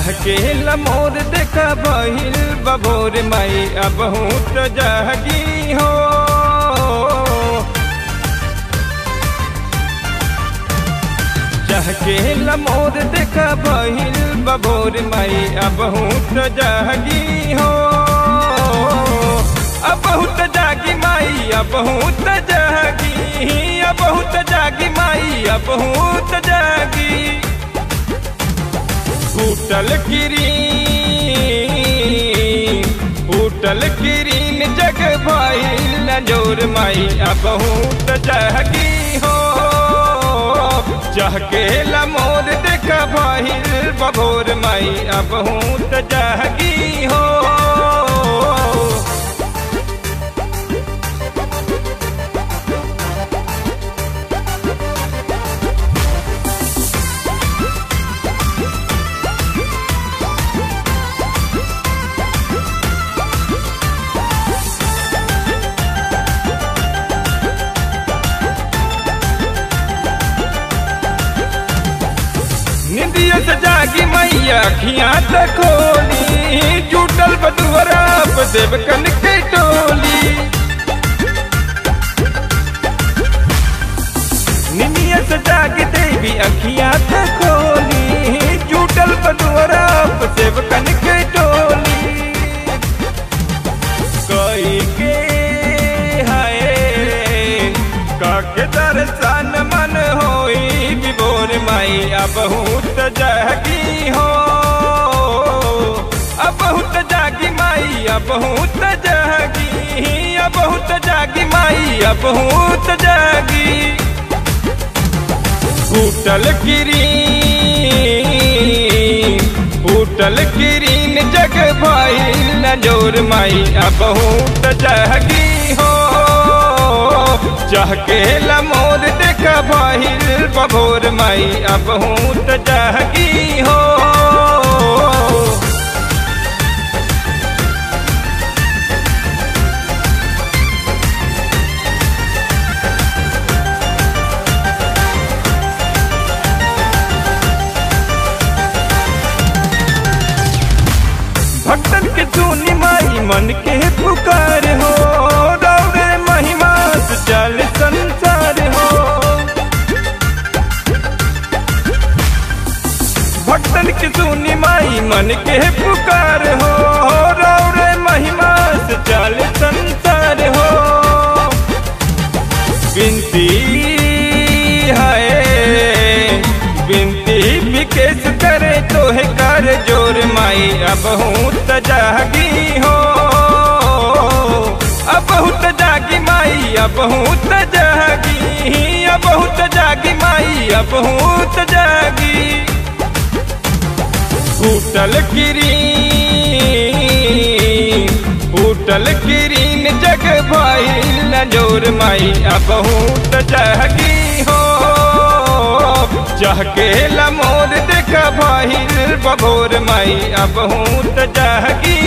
मोर देखा बहिल बबोर माई, अब हूँ तो जागी हो। चहके मोर देखा बहिल बबोर माई, अब हूँ तो जागी हो। अब हूँ तो जागी माई, अब हूँ तो जागी अब हूँ तो जागी माई, अब हूँ तो जागी फूटल गिरी फूटल गिरीन जग भाई नजोर माई, अब हूँ तो हो। चहके मोर देख भाई बभोर माई, अब जागी मैया खिया तक खोली जुटल बदुअरा देव कन के टोली। निंदिया से जागी देवी अखिया तक खोली जुटल बदुअरा देव कन के टोली। कोई के हाय, काके दर्शन मन होई, विभोर माई अब बहुत जागी हो। अब बहुत जागी माई, अब बहुत जागी बहुत जागी माई, अब बहुत जागी। फूटल गिरी फूटल गिरीन जग भाई नजोर माई, अब बहुत जागी हो। चहके मोर देख भाई बभोर माई, अब हूँ तो जागी हो। भक्तन के चूनी माई मन के संसार हो। भक्तन के चूनी माई मन के पुकार हो। रौरे महिमा से चल संसार हो। बिनती है बिनती विकेश करे तो कर ज़ोर माई। अब हूँ तो जागी हो। अब हूँ तो जागी माई हूँ तो जागी। हूँ तो जागी माई हूँ तो जागी। फूटल गिरी फूटल गिरीन जग भाई नजोर माई, अब हूँ तो जागी हो। चहके मोर देख भाई बभोर माई, अब हूँ तो जागी।